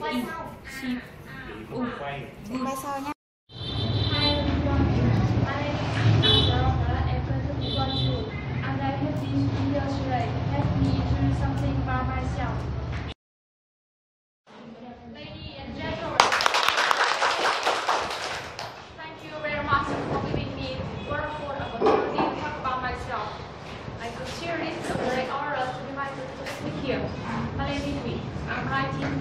quay sau quay sau nhé here. My name is Wee. I'm 19 years old.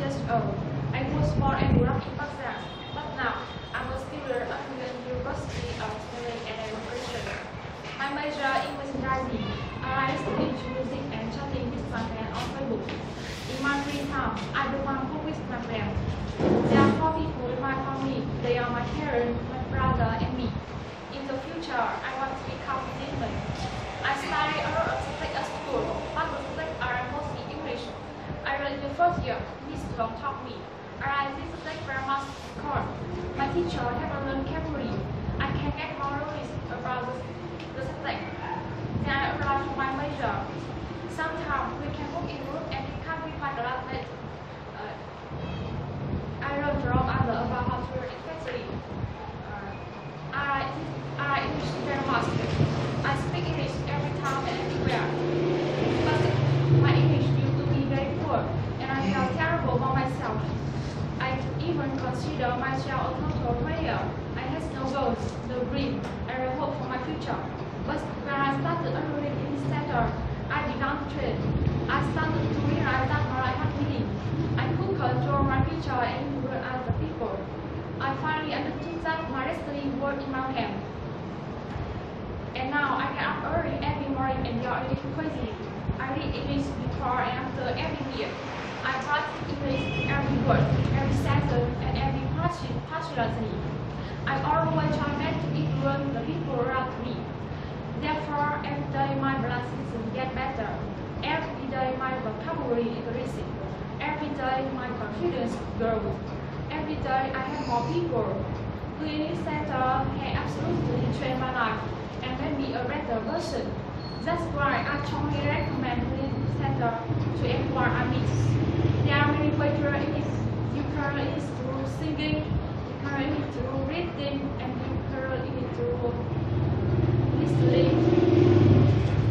I born and in Pakistan, but now I'm a student at the University of Technology and Education. My major in merchandising. I study music and chatting with my friends on Facebook. In my free time, I do one book with my friends. There are four people in my family. They are my parents, my brother, and me. In the future, I want to become a businessman. I study a lot of subjects at school, but the subjects are mostly English. I read the first year, Miss Long taught me. Like this subject very much because my teacher have a learned carefully. I can get more about the, the subject. Then I arrive to my major. Sometimes we can work in group and become with my classmates. Uh, I learned from others about how to effectively. Uh, I, I like English very much. I speak English every time and everywhere. But my English used to be very poor, and I felt terrible about myself. I consider myself a total failure. I had no goals, no dream, and no hope for my future. But when I started enrolling in center, I began to train. I started to realize that my life had meaning. I could control my future and influence other people. I finally understood that my destiny was in my hands. And now I get up early every morning and go a little crazy. I read English before and after every meal. I practice English every word, every sentence, and every passage passionately. I always try not to influence the people around me. Therefore, every day my pronunciation get better. Every day my vocabulary increases. Every day my confidence grows. Every day I have more people. Clinic Center can absolutely change my life and make me a better person. That's why I strongly recommend Clinic Center to everyone I meet. There are many ways. You can learn through singing, can learn English through and English through listening.